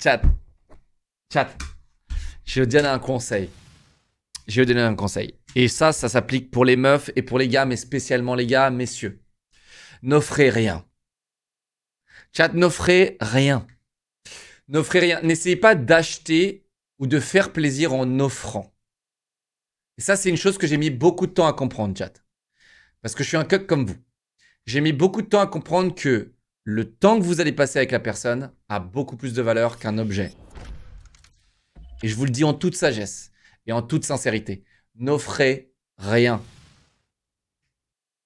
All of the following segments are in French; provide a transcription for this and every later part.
Chat. Chat. Je vais vous donner un conseil. Je vais vous donner un conseil. Et ça, ça s'applique pour les meufs et pour les gars, mais spécialement les gars, messieurs. N'offrez rien. Chat, n'offrez rien. N'offrez rien. N'essayez pas d'acheter ou de faire plaisir en offrant. Et ça, c'est une chose que j'ai mis beaucoup de temps à comprendre, chat. Parce que je suis un coq comme vous. J'ai mis beaucoup de temps à comprendre que le temps que vous allez passer avec la personne a beaucoup plus de valeur qu'un objet. Et je vous le dis en toute sagesse et en toute sincérité. N'offrez rien.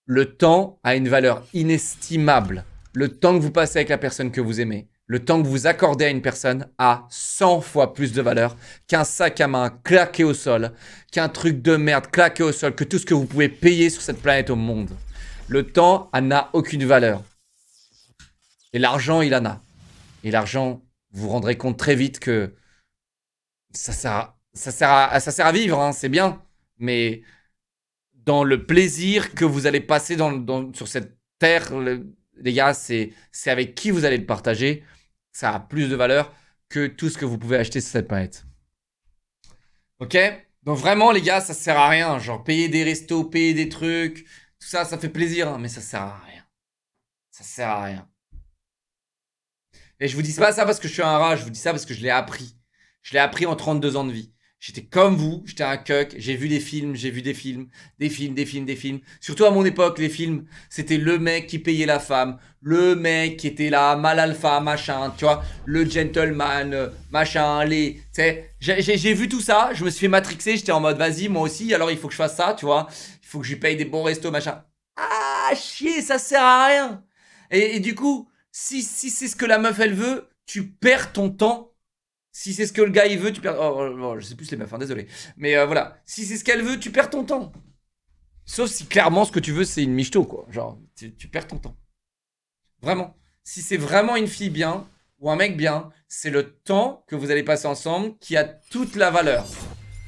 Le temps a une valeur inestimable. Le temps que vous passez avec la personne que vous aimez, le temps que vous accordez à une personne a 100 fois plus de valeur qu'un sac à main claqué au sol, qu'un truc de merde claqué au sol, que tout ce que vous pouvez payer sur cette planète au monde. Le temps n'a aucune valeur. Et l'argent, il en a. Et l'argent, vous vous rendrez compte très vite que ça sert à, ça sert à, vivre, hein, c'est bien. Mais dans le plaisir que vous allez passer sur cette terre, les gars, c'est avec qui vous allez le partager. Ça a plus de valeur que tout ce que vous pouvez acheter sur cette planète. Ok? Donc vraiment, les gars, ça sert à rien. Genre, payer des restos, payer des trucs, tout ça, ça fait plaisir, hein, mais ça sert à rien. Ça sert à rien. Et je vous dis pas ça parce que je suis un rat, je vous dis ça parce que je l'ai appris. Je l'ai appris en 32 ans de vie. J'étais comme vous, j'étais un cuck, j'ai vu des films, j'ai vu des films, des films, des films, des films. Surtout à mon époque, les films, c'était le mec qui payait la femme, le mec qui était là, mal alpha, machin, tu vois, le gentleman, euh, machin, les... Tu sais, j'ai vu tout ça, je me suis fait matrixer, j'étais en mode, vas-y, moi aussi, alors il faut que je fasse ça, tu vois. Il faut que je lui paye des bons restos, machin. Ah, chier, ça sert à rien. Et, du coup, si, si c'est ce que la meuf, elle veut, tu perds ton temps si c'est ce que le gars il veut, tu perds. Oh, oh, oh je sais plus les meufs, hein, désolé. Mais euh, voilà. Si c'est ce qu'elle veut, tu perds ton temps. Sauf si clairement ce que tu veux, c'est une michto, quoi. Genre, tu, perds ton temps. Vraiment. Si c'est vraiment une fille bien ou un mec bien, c'est le temps que vous allez passer ensemble qui a toute la valeur.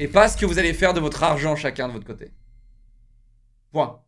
Et pas ce que vous allez faire de votre argent chacun de votre côté. Point.